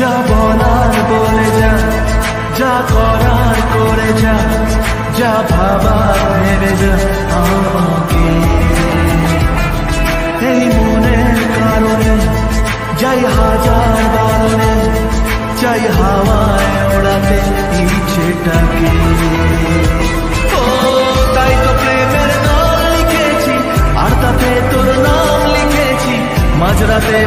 যা বলার বলে যা যা করার করে যা যা ভাবার ভেবে যা, আমাকে। এই মনের কারণে যাই হাজার বারণে, যাই হাওয়ায় ওড়াতে ইচ্ছেটাকে। তাতে তোর নাম লিখেছি, মাঝরাতে